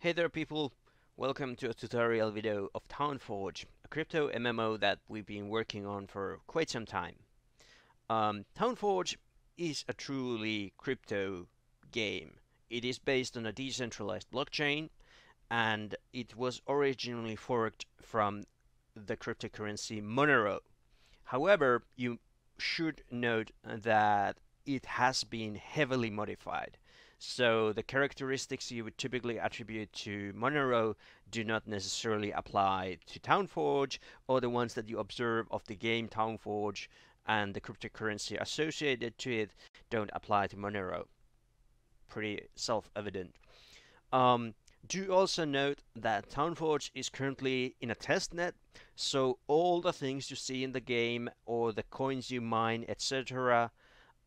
Hey there people, welcome to a tutorial video of Townforge, a crypto MMO that we've been working on for quite some time. Um, Townforge is a truly crypto game. It is based on a decentralized blockchain and it was originally forked from the cryptocurrency Monero. However, you should note that it has been heavily modified. So the characteristics you would typically attribute to Monero do not necessarily apply to Townforge, or the ones that you observe of the game Townforge and the cryptocurrency associated to it don't apply to Monero. Pretty self-evident. Um, do also note that Townforge is currently in a testnet, so all the things you see in the game or the coins you mine, etc.,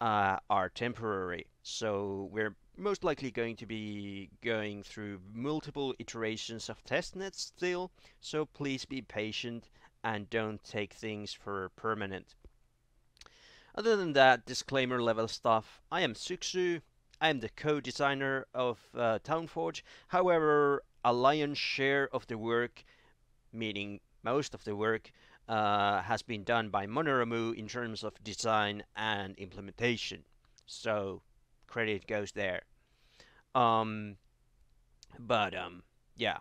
uh, are temporary. So we're most likely going to be going through multiple iterations of testnets still, so please be patient and don't take things for permanent. Other than that, disclaimer level stuff, I am Suksu, I am the co-designer of uh, Townforge, however, a lion's share of the work, meaning most of the work, uh, has been done by moneromooo in terms of design and implementation. So credit goes there. Um, but um, yeah,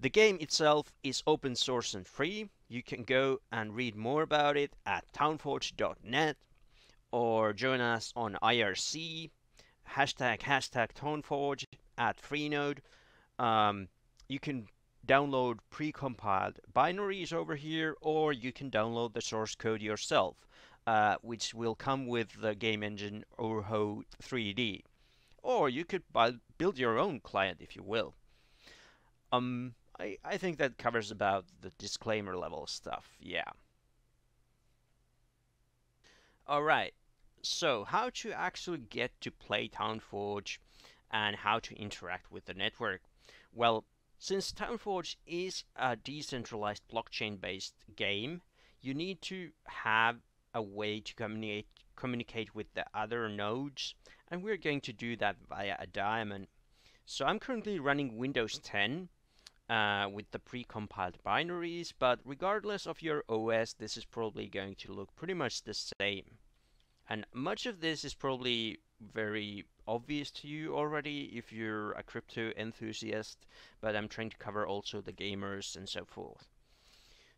the game itself is open source and free. You can go and read more about it at townforge.net or join us on IRC, hashtag hashtag townforge at Freenode. Um, you can download pre-compiled binaries over here or you can download the source code yourself uh, which will come with the game engine Orho 3D. Or you could build your own client if you will. Um, I, I think that covers about the disclaimer level stuff, yeah. Alright, so how to actually get to play Townforge and how to interact with the network. Well, since Townforge is a decentralized blockchain based game, you need to have a way to communicate communicate with the other nodes and we're going to do that via a daemon. So I'm currently running Windows 10 uh, with the pre-compiled binaries but regardless of your OS this is probably going to look pretty much the same. And much of this is probably very obvious to you already if you're a crypto enthusiast but I'm trying to cover also the gamers and so forth.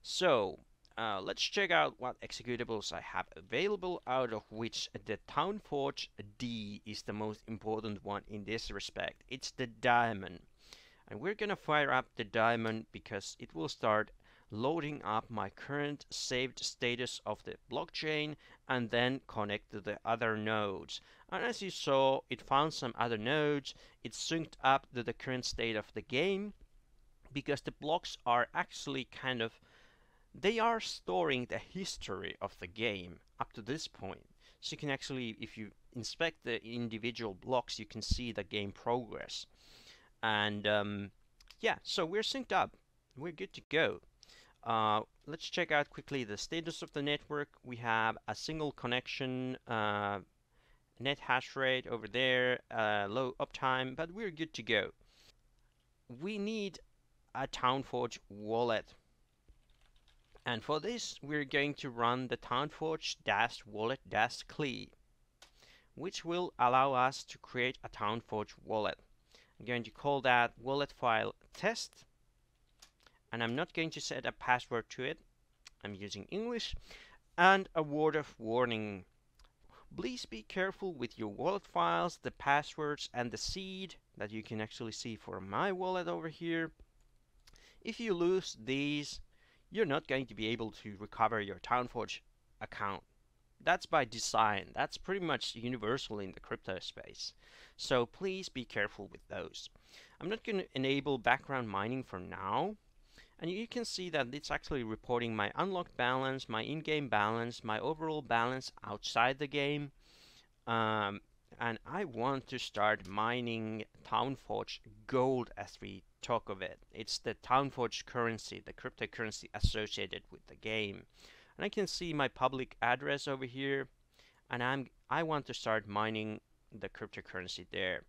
So uh, let's check out what executables I have available, out of which the Townforge D is the most important one in this respect. It's the daemon. And we're gonna fire up the daemon because it will start loading up my current saved status of the blockchain and then connect to the other nodes. And as you saw, it found some other nodes, it synced up to the current state of the game because the blocks are actually kind of they are storing the history of the game up to this point. So you can actually, if you inspect the individual blocks, you can see the game progress. And um, yeah, so we're synced up. We're good to go. Uh, let's check out quickly the status of the network. We have a single connection, uh, net hash rate over there, uh, low uptime, but we're good to go. We need a Townforge wallet and for this, we're going to run the Townforge dash wallet dash CLI, which will allow us to create a Townforge wallet. I'm going to call that wallet file test, and I'm not going to set a password to it. I'm using English, and a word of warning. Please be careful with your wallet files, the passwords, and the seed that you can actually see for my wallet over here. If you lose these, you're not going to be able to recover your Townforge account. That's by design. That's pretty much universal in the crypto space. So please be careful with those. I'm not going to enable background mining for now. And you can see that it's actually reporting my unlocked balance, my in-game balance, my overall balance outside the game. Um, and I want to start mining Townforge gold as we talk of it. It's the Townforge currency, the cryptocurrency associated with the game. And I can see my public address over here and I'm I want to start mining the cryptocurrency there.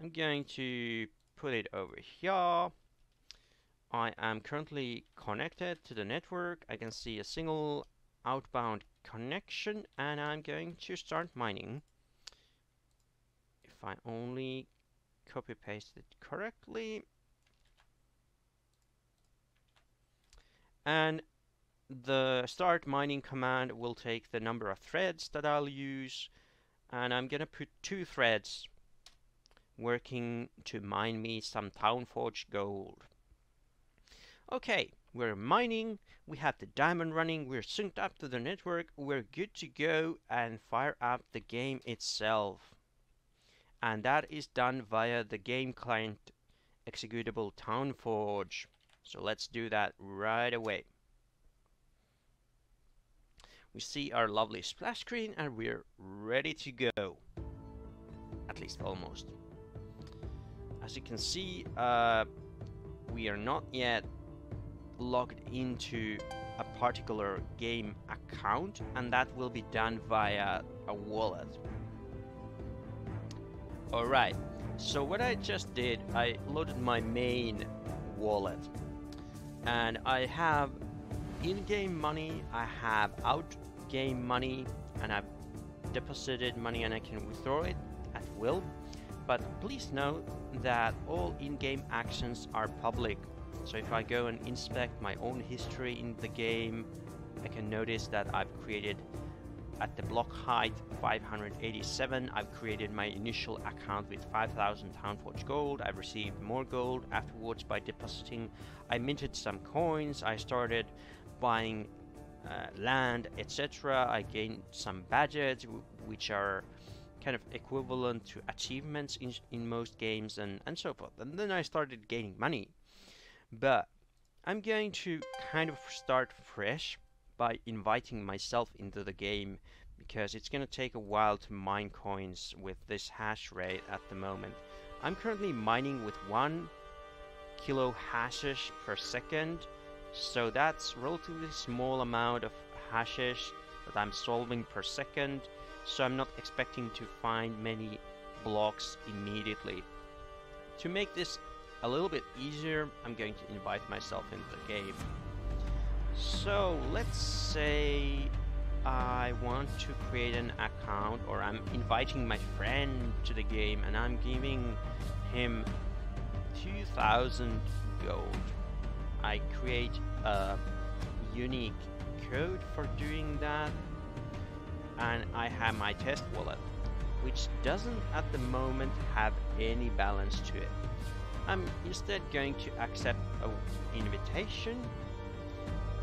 I'm going to put it over here. I am currently connected to the network. I can see a single outbound connection and I'm going to start mining. If I only copy paste it correctly. And the start mining command will take the number of threads that I'll use and I'm gonna put two threads working to mine me some Town Townforge gold. Okay, we're mining, we have the daemon running, we're synced up to the network, we're good to go and fire up the game itself. And that is done via the game client executable Townforge. So let's do that right away. We see our lovely splash screen and we're ready to go. At least almost. As you can see, uh, we are not yet logged into a particular game account and that will be done via a wallet. Alright, so what I just did, I loaded my main wallet and I have in-game money, I have out-game money and I've deposited money and I can withdraw it at will. But please note that all in-game actions are public so if I go and inspect my own history in the game, I can notice that I've created at the block height 587 I've created my initial account with 5000 Townforge gold. I've received more gold afterwards by depositing. I minted some coins. I started buying uh, land etc I gained some badges which are kind of equivalent to achievements in, in most games and, and so forth. And then I started gaining money. But I'm going to kind of start fresh by inviting myself into the game because it's going to take a while to mine coins with this hash rate at the moment. I'm currently mining with one kilo hashes per second so that's relatively small amount of hashes that I'm solving per second so I'm not expecting to find many blocks immediately. To make this a little bit easier, I'm going to invite myself into the game. So let's say I want to create an account or I'm inviting my friend to the game and I'm giving him 2000 gold. I create a unique code for doing that and I have my test wallet which doesn't at the moment have any balance to it. I'm instead going to accept an invitation.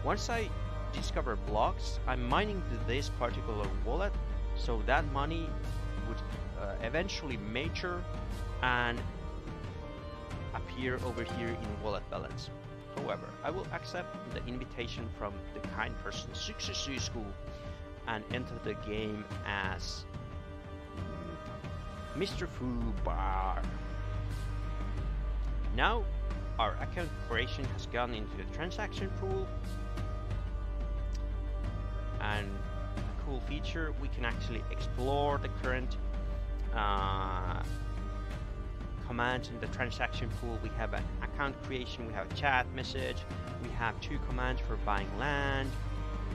Once I discover blocks, I'm mining this particular wallet, so that money would uh, eventually mature and appear over here in wallet balance. However, I will accept the invitation from the kind person Success School and enter the game as Mr. Foo Bar. Now our account creation has gone into the transaction pool and a cool feature we can actually explore the current uh, commands in the transaction pool. We have an account creation we have a chat message we have two commands for buying land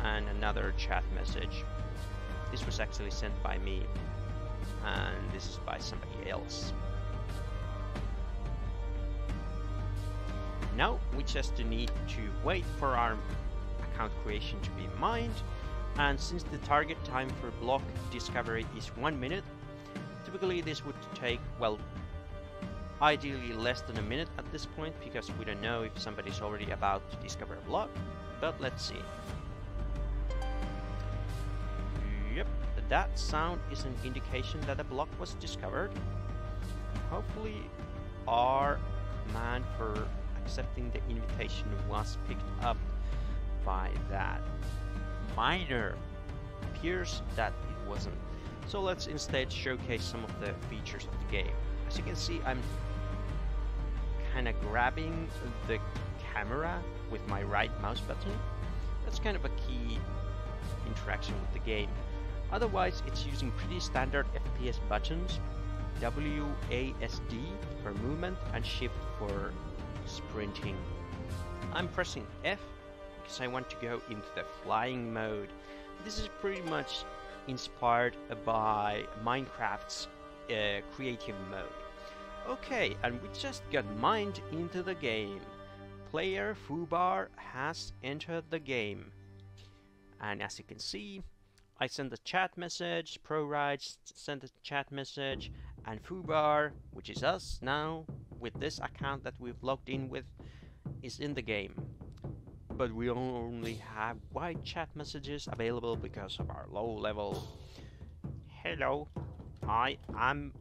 and another chat message. This was actually sent by me and this is by somebody else. Now we just need to wait for our account creation to be mined and since the target time for block discovery is one minute typically this would take well ideally less than a minute at this point because we don't know if somebody's already about to discover a block but let's see. Yep that sound is an indication that a block was discovered. Hopefully our command for accepting the invitation was picked up by that miner. Appears that it wasn't. So let's instead showcase some of the features of the game. As you can see, I'm kind of grabbing the camera with my right mouse button. That's kind of a key interaction with the game. Otherwise, it's using pretty standard FPS buttons. WASD for movement and shift for sprinting. I'm pressing F because I want to go into the flying mode. This is pretty much inspired by Minecraft's uh, creative mode. Okay, and we just got mined into the game. Player Fubar has entered the game. And as you can see, I sent a chat message, ProRide sent a chat message, and Fubar, which is us now, with this account that we've logged in with, is in the game. But we only have white chat messages available because of our low level. Hello, I am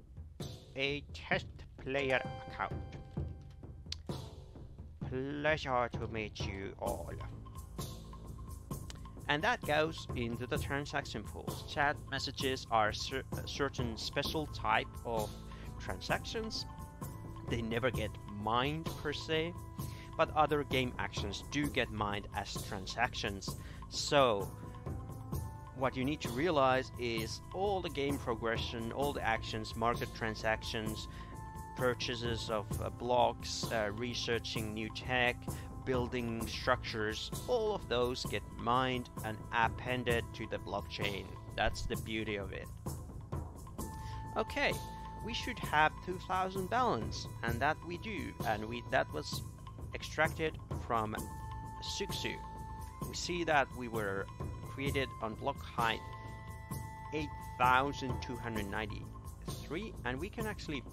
a test player account. Pleasure to meet you all. And that goes into the transaction pools. Chat messages are cer certain special type of transactions. They never get mined per se, but other game actions do get mined as transactions. So what you need to realize is all the game progression, all the actions, market transactions, purchases of uh, blocks, uh, researching new tech, building structures, all of those get mined and appended to the blockchain. That's the beauty of it. Okay, we should have 2000 balance, and that we do, and we that was extracted from Suxu. We see that we were created on block height 8293, and we can actually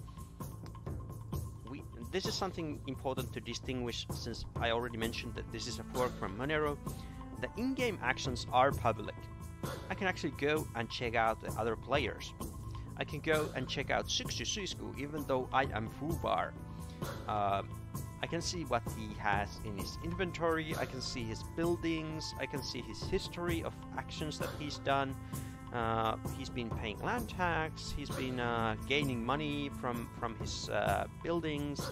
we this is something important to distinguish since I already mentioned that this is a fork from Monero. The in-game actions are public. I can actually go and check out the other players. I can go and check out Suxu Suisku even though I am Fubar. Uh, I can see what he has in his inventory, I can see his buildings, I can see his history of actions that he's done. Uh, he's been paying land tax, he's been uh, gaining money from, from his uh, buildings,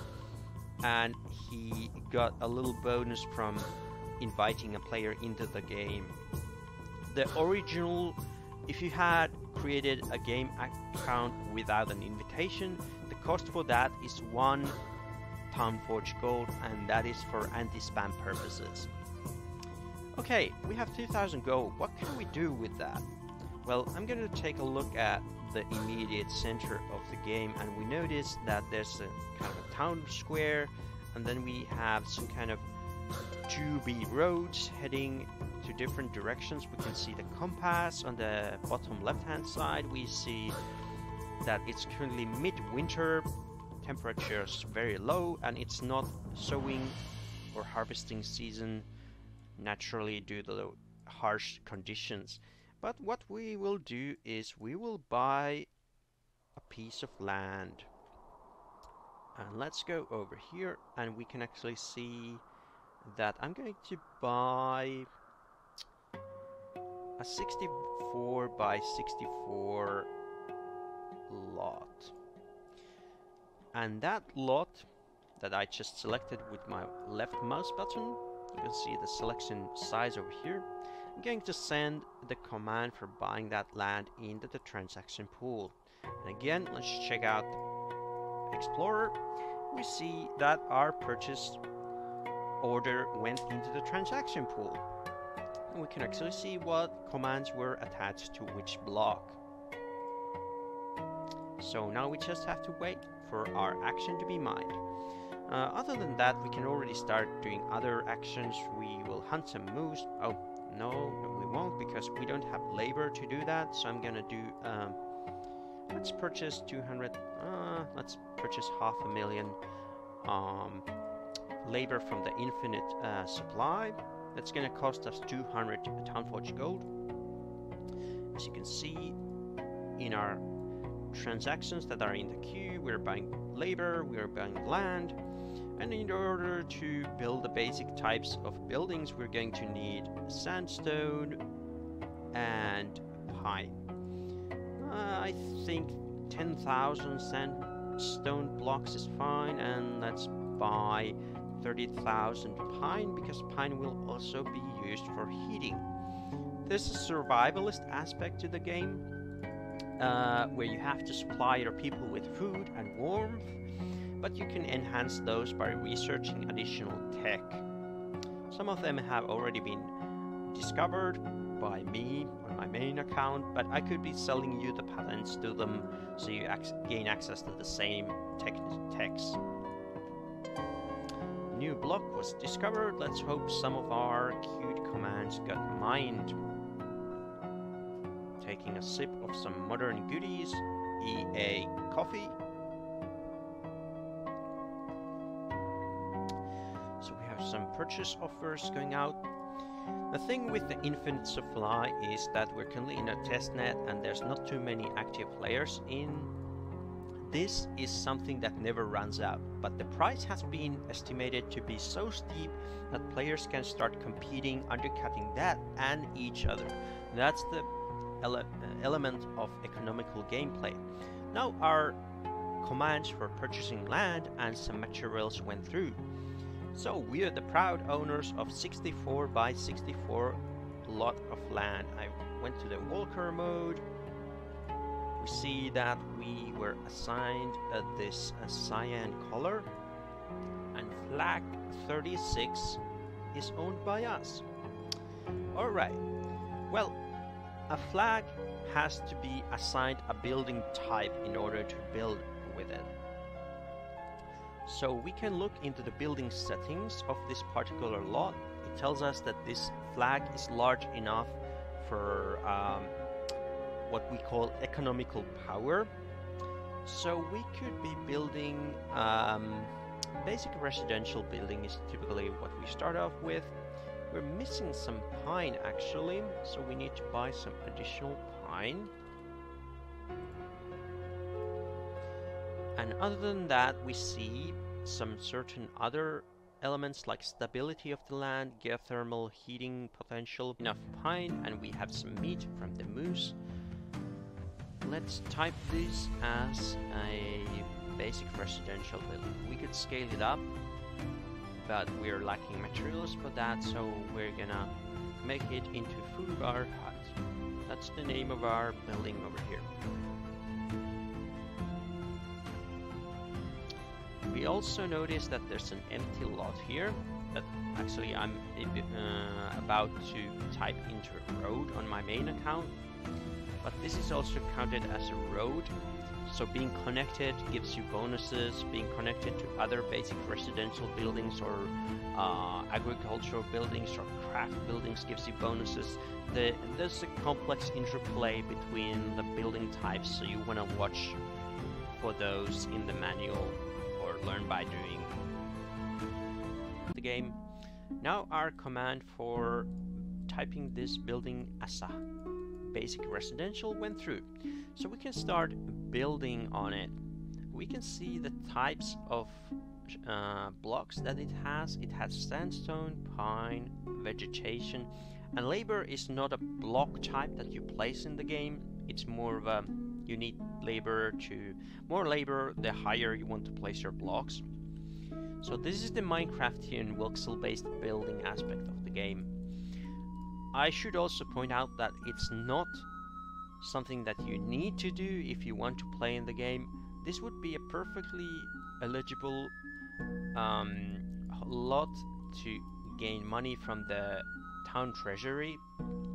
and he got a little bonus from inviting a player into the game. The original, if you had created a game account without an invitation, the cost for that is one Townforge gold, and that is for anti-spam purposes. Okay, we have 2000 gold. What can we do with that? Well, I'm going to take a look at the immediate center of the game and we notice that there's a kind of a town square and then we have some kind of 2B roads heading to different directions. We can see the compass on the bottom left hand side. We see that it's currently mid-winter, temperatures very low and it's not sowing or harvesting season naturally due to the harsh conditions. But what we will do is we will buy a piece of land. And let's go over here and we can actually see that I'm going to buy a 64 by 64 lot. And that lot that I just selected with my left mouse button, you can see the selection size over here, I'm going to send the command for buying that land into the transaction pool. And again, let's check out Explorer. We see that our purchase order went into the transaction pool. And we can actually see what commands were attached to which block. So now we just have to wait for our action to be mined. Uh, other than that, we can already start doing other actions. We will hunt some moose. Oh, no, we won't because we don't have labor to do that. So I'm gonna do, um, let's purchase 200, uh, let's purchase half a million um, labor from the infinite uh, supply. That's gonna cost us 200 Townforge gold. As you can see in our transactions that are in the queue, we're buying labor, we're buying land, and in order to build the basic types of buildings, we're going to need sandstone and pine. Uh, I think 10,000 sandstone blocks is fine, and let's buy 30,000 pine because pine will also be used for heating. There's a survivalist aspect to the game. Uh, where you have to supply your people with food and warmth, but you can enhance those by researching additional tech. Some of them have already been discovered by me on my main account, but I could be selling you the patents to them so you gain access to the same tech techs. New block was discovered. Let's hope some of our cute commands got mined. Taking a sip of some modern goodies, EA coffee. So we have some purchase offers going out. The thing with the infinite supply is that we're currently in a testnet and there's not too many active players in. This is something that never runs out, but the price has been estimated to be so steep that players can start competing, undercutting that and each other. That's the ele element of economical gameplay. Now our commands for purchasing land and some materials went through. So we are the proud owners of 64 by 64 lot of land. I went to the Walker mode. We see that we were assigned uh, this uh, cyan color and flag 36 is owned by us. Alright, well, a flag has to be assigned a building type in order to build with it. So we can look into the building settings of this particular lot. It tells us that this flag is large enough for um, what we call economical power. So we could be building um, basic residential building is typically what we start off with. We're missing some pine actually, so we need to buy some additional pine. And other than that, we see some certain other elements like stability of the land, geothermal heating potential, enough pine, and we have some meat from the moose. Let's type this as a basic residential building. We could scale it up, but we're lacking materials for that, so we're gonna make it into Furubar Hut. That's the name of our building over here. We also notice that there's an empty lot here that actually I'm uh, about to type into a road on my main account. But this is also counted as a road. So being connected gives you bonuses. Being connected to other basic residential buildings or uh, agricultural buildings or craft buildings gives you bonuses. The, there's a complex interplay between the building types, so you want to watch for those in the manual or learn by doing the game. Now our command for typing this building as a basic residential went through. So we can start building on it. We can see the types of uh, blocks that it has. It has sandstone, pine, vegetation, and labor is not a block type that you place in the game. It's more of a you need labor to more labor the higher you want to place your blocks. So this is the Minecraftian voxel based building aspect of the game. I should also point out that it's not something that you need to do if you want to play in the game. This would be a perfectly eligible um, lot to gain money from the town treasury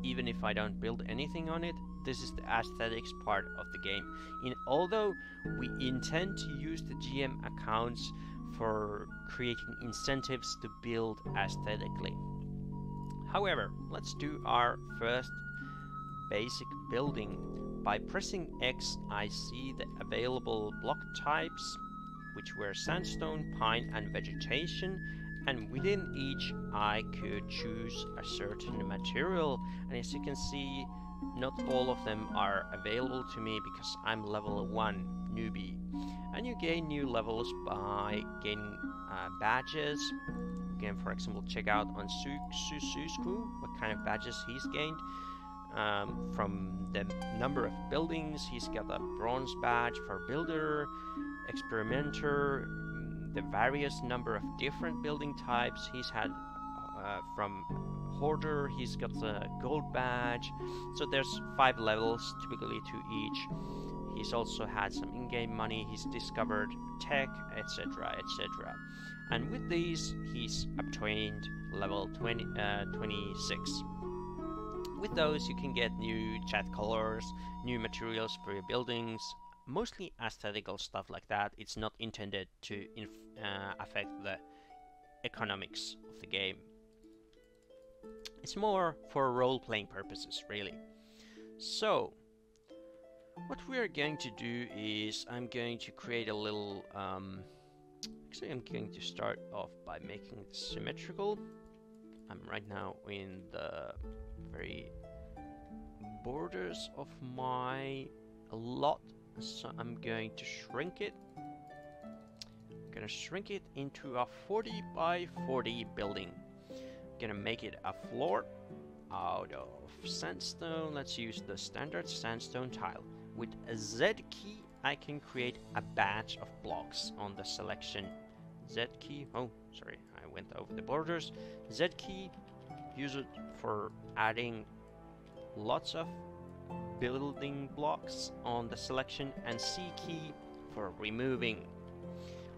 even if I don't build anything on it this is the aesthetics part of the game. In although we intend to use the GM accounts for creating incentives to build aesthetically. However, let's do our first basic building. By pressing X, I see the available block types, which were sandstone, pine, and vegetation, and within each I could choose a certain material, and as you can see, not all of them are available to me because I'm level 1 newbie. And you gain new levels by gaining uh, badges. Can, for example, check out on Su Susku what kind of badges he's gained. Um, from the number of buildings, he's got a bronze badge for builder, experimenter, the various number of different building types he's had uh, from hoarder, he's got the gold badge. So there's five levels typically to each. He's also had some in-game money, he's discovered tech, etc, etc. And with these, he's obtained level 20, uh, 26. With those, you can get new chat colors, new materials for your buildings, mostly aesthetical stuff like that. It's not intended to uh, affect the economics of the game. It's more for role-playing purposes, really. So, what we are going to do is I'm going to create a little... Um, actually, I'm going to start off by making it symmetrical. I'm right now in the very borders of my lot so I'm going to shrink it. I'm gonna shrink it into a 40 by 40 building. I'm gonna make it a floor out of sandstone. Let's use the standard sandstone tile with a Z key I can create a batch of blocks on the selection Z key oh sorry I went over the borders Z key use it for adding lots of building blocks on the selection and C key for removing.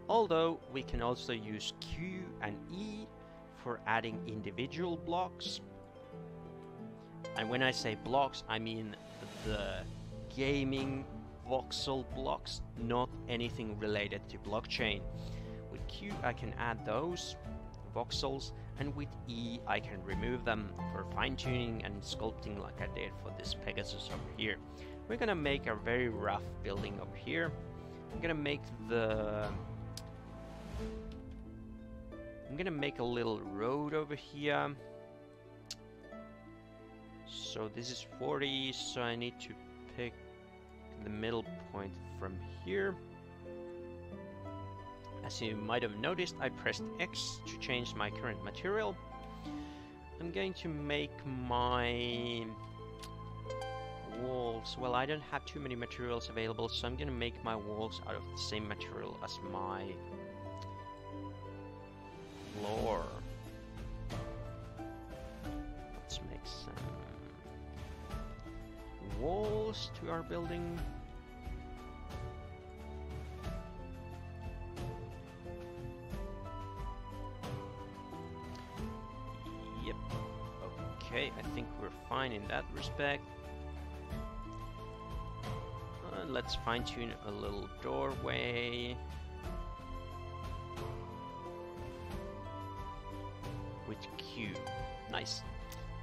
Although we can also use Q and E for adding individual blocks. And when I say blocks, I mean the gaming voxel blocks, not anything related to blockchain. With Q I can add those voxels and with E I can remove them for fine-tuning and sculpting like I did for this Pegasus over here. We're gonna make a very rough building over here. I'm gonna make the... I'm gonna make a little road over here. So this is 40, so I need to the middle point from here. As you might have noticed, I pressed X to change my current material. I'm going to make my walls... Well, I don't have too many materials available, so I'm going to make my walls out of the same material as my floor. Walls to our building. Yep. Okay, I think we're fine in that respect. Uh, let's fine tune a little doorway. With Q. Nice.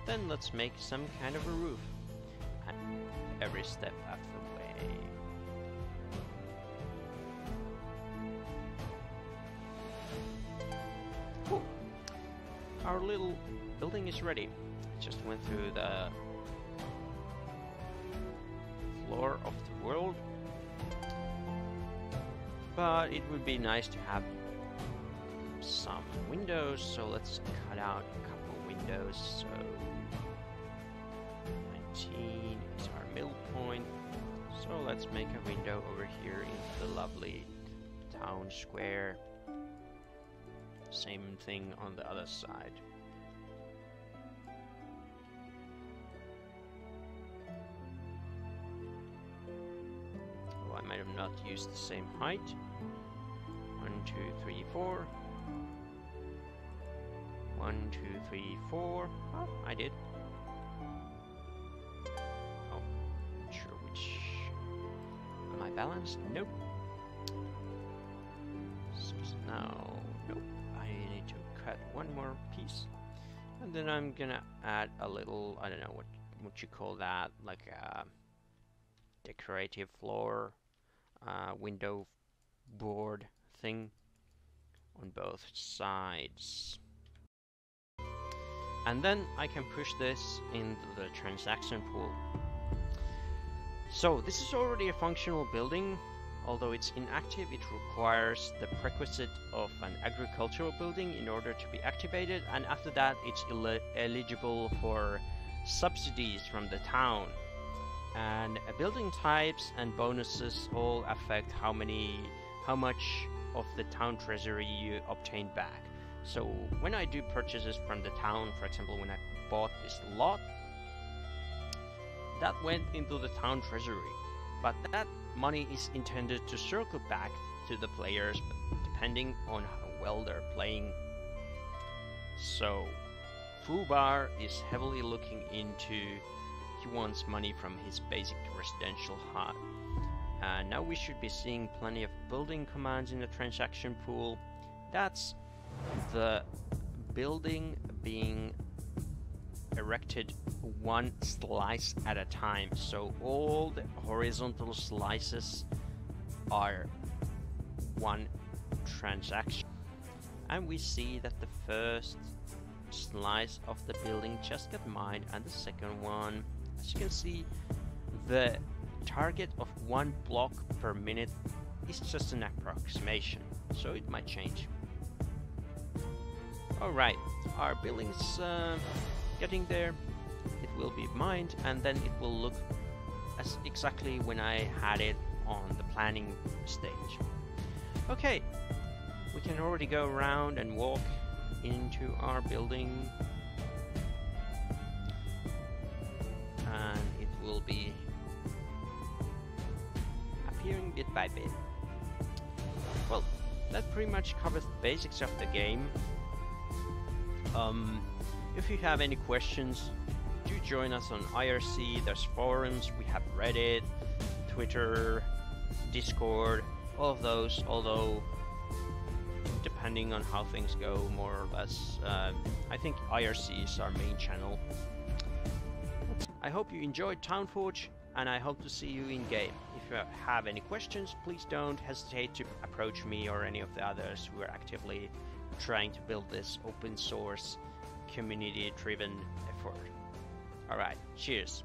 Then let's make some kind of a roof. Every step of the way. Our little building is ready just went through the floor of the world. But it would be nice to have some windows, so let's cut out a couple windows. So So let's make a window over here into the lovely town square. Same thing on the other side. Oh, I might have not used the same height. One, two, three, four. One, two, three, four. Oh, I did. Balanced? Nope. So now, nope. I need to cut one more piece. And then I'm gonna add a little, I don't know what, what you call that, like a decorative floor uh, window board thing on both sides. And then I can push this into the transaction pool. So this is already a functional building, although it's inactive it requires the prerequisite of an agricultural building in order to be activated. And after that it's eligible for subsidies from the town. And building types and bonuses all affect how many how much of the town treasury you obtain back. So when I do purchases from the town for example when I bought this lot. That went into the town treasury, but that money is intended to circle back to the players depending on how well they're playing. So, Fubar is heavily looking into he wants money from his basic residential hut. Uh, now we should be seeing plenty of building commands in the transaction pool. That's the building being erected one slice at a time. So all the horizontal slices are one transaction. And we see that the first slice of the building just got mined and the second one, as you can see, the target of one block per minute is just an approximation, so it might change. Alright, our building's uh, getting there. It will be mined and then it will look as exactly when I had it on the planning stage. Okay, we can already go around and walk into our building and it will be appearing bit by bit. Well, that pretty much covers the basics of the game. Um, if you have any questions, do join us on IRC. There's forums, we have Reddit, Twitter, Discord, all of those. Although, depending on how things go, more or less, uh, I think IRC is our main channel. I hope you enjoyed Townforge, and I hope to see you in game. If you have any questions, please don't hesitate to approach me or any of the others who are actively trying to build this open source community driven effort. Alright, cheers.